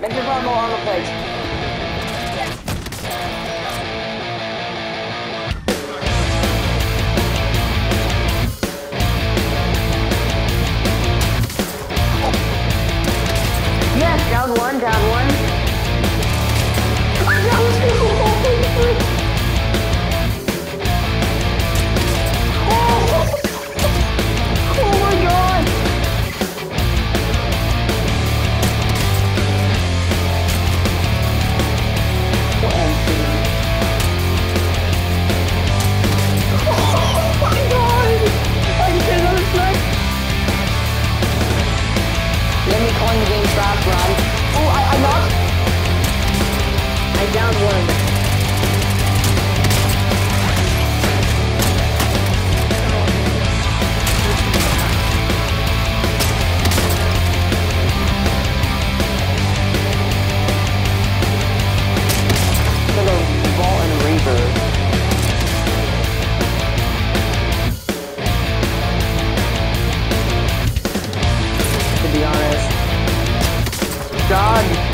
Make me put more armor plates. Let me coin the game fast, Ron. Oh, I, I knocked. I downed one. God.